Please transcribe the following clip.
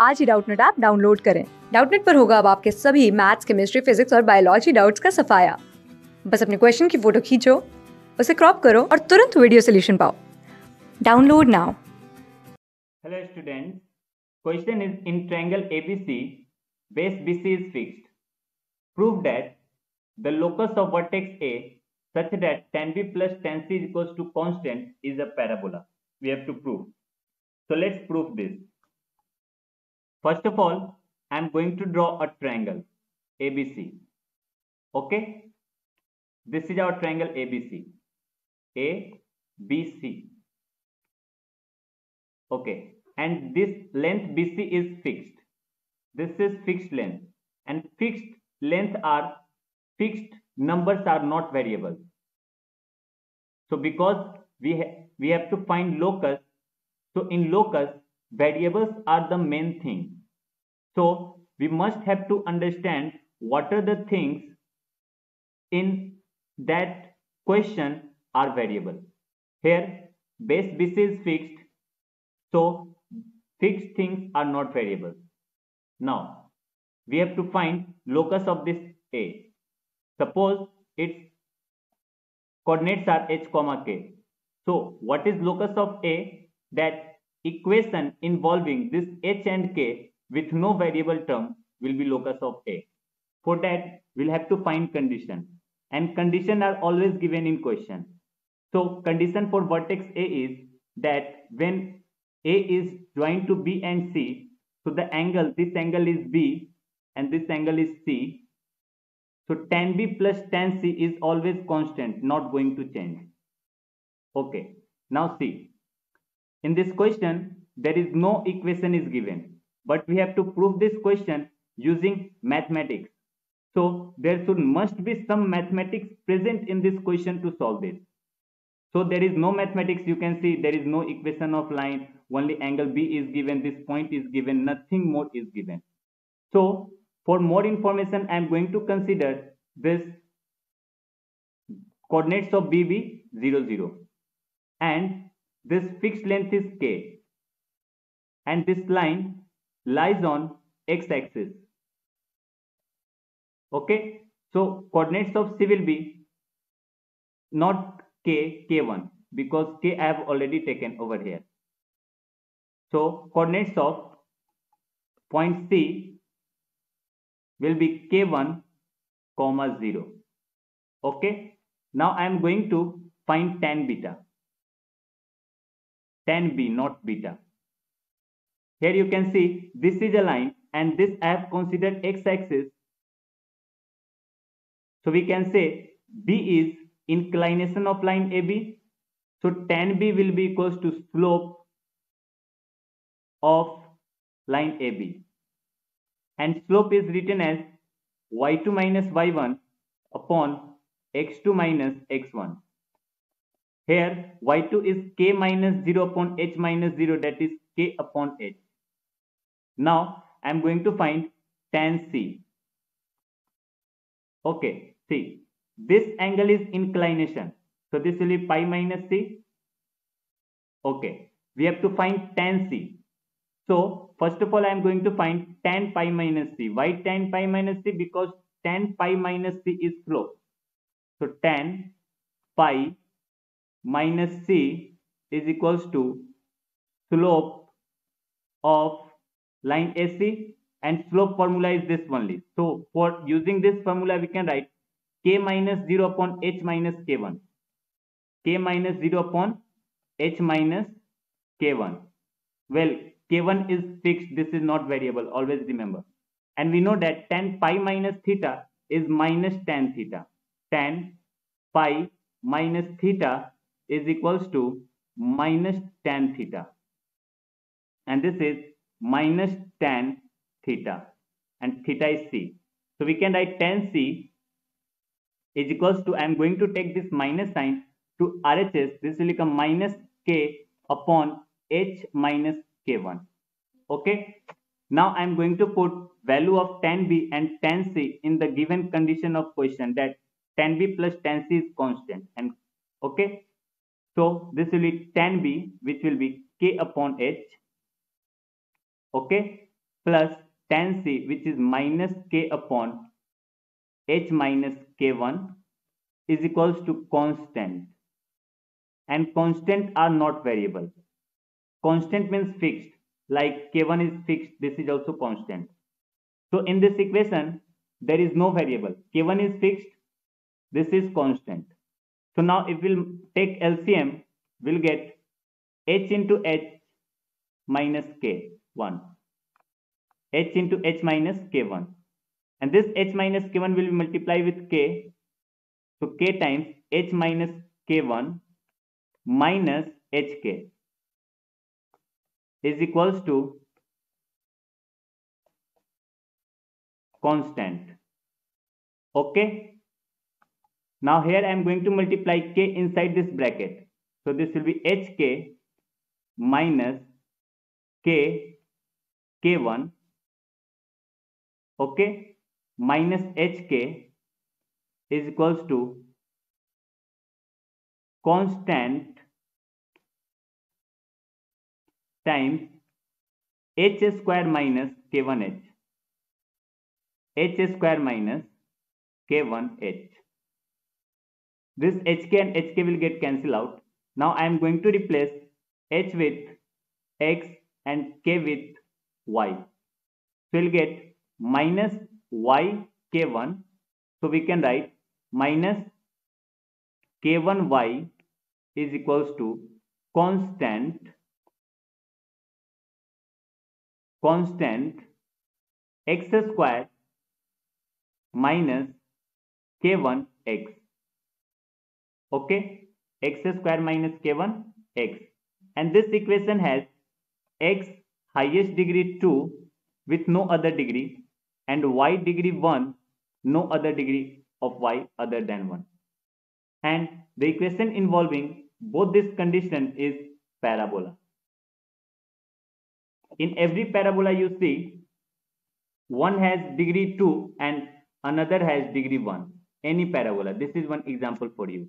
आज ही Doubtnut app download करें। डाउटनेट पर होगा अब आपके सभी मैथ्स, केमिस्ट्री, फिजिक्स और बायोलॉजी डाउट्स का सफाया। बस अपने क्वेश्चन की फ़ोटो खींचो, उसे क्रॉप करो और तुरंत वीडियो सोल्यूशन पाओ। Download now. Hello student question is in triangle ABC base BC is fixed prove that the locus of vertex A such that tan B plus tan C is equal to constant is a parabola we have to prove so let's prove this First of all, I am going to draw a triangle ABC. Okay. This is our triangle ABC. ABC okay and this length bc is fixed this is fixed length and fixed length are fixed numbers are not variables so because we ha we have to find locus so in locus variables are the main thing so we must have to understand what are the things in that question are variable here base bc is fixed so fixed things are not variable. Now we have to find locus of this A. Suppose its coordinates are h comma k. So what is locus of A? That equation involving this h and k with no variable term will be locus of A. For that we'll have to find condition and condition are always given in question. So condition for vertex A is that when a is joined to B and C. So the angle, this angle is B and this angle is C. So tan B plus tan C is always constant, not going to change. Okay, now see. In this question, there is no equation is given, but we have to prove this question using mathematics. So there should must be some mathematics present in this question to solve this. So there is no mathematics. You can see there is no equation of line. Only angle B is given. This point is given. Nothing more is given. So for more information, I am going to consider this coordinates of BB 0, 0. And this fixed length is K. And this line lies on x-axis. Okay. So coordinates of C will be not k k1 because k I have already taken over here. So coordinates of point C will be k1 comma 0. Okay. Now I am going to find tan beta. Tan B not beta. Here you can see this is a line and this I have considered x-axis. So we can say B is inclination of line AB. So tan B will be equals to slope of line AB. And slope is written as y2 minus y1 upon x2 minus x1. Here y2 is k minus 0 upon h minus 0 that is k upon h. Now I am going to find tan C. Okay, see this angle is inclination. So this will be pi minus c. Okay. We have to find tan c. So first of all, I am going to find tan pi minus c. Why tan pi minus c? Because tan pi minus c is slope. So tan pi minus c is equals to slope of line AC and slope formula is this only. So for using this formula, we can write k minus 0 upon h minus k1 k minus 0 upon h minus k1 well k1 is fixed. This is not variable. Always remember. And we know that tan pi minus theta is minus tan theta. Tan pi minus theta is equals to minus tan theta. And this is minus tan theta. And theta is c. So we can write tan c is equals to I am going to take this minus sign to RHS this will become minus K upon H minus K1 okay? Now I am going to put value of tan B and tan C in the given condition of question that tan B plus tan C is constant. And okay so this will be tan B which will be K upon H. Okay? Plus tan c which is minus k upon h minus k1 is equals to constant. And constant are not variable. Constant means fixed. Like k1 is fixed this is also constant. So in this equation there is no variable. K1 is fixed this is constant so now if we'll take lcm we'll get h into h minus k1 h into h minus k1 and this h minus k1 will be multiplied with k. So k times h minus k1 minus hk is equals to constant. Okay now here i am going to multiply k inside this bracket. So this will be hk minus k k1 okay minus hk is equals to constant times h square minus k1h h. Square minus k1h this hk and hk will get cancelled out. Now i am going to replace h with x and k with y. So we'll get minus y k1 so we can write minus k1y is equals to constant constant x square minus k1 x okay? X square minus k1 x. And this equation has x highest degree 2 with no other degree and y degree 1 no other degree of y other than 1 and the equation involving both this condition is parabola. In every parabola you see one has degree 2 and another has degree 1 any parabola. This is one example for you